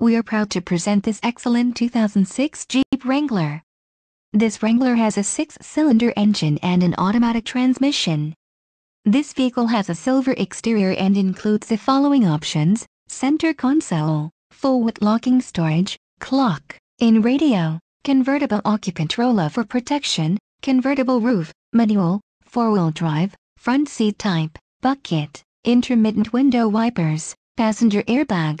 we are proud to present this excellent 2006 Jeep Wrangler. This Wrangler has a six-cylinder engine and an automatic transmission. This vehicle has a silver exterior and includes the following options, center console, full-width locking storage, clock, in radio, convertible occupant rollover protection, convertible roof, manual, four-wheel drive, front seat type, bucket, intermittent window wipers, passenger airbag.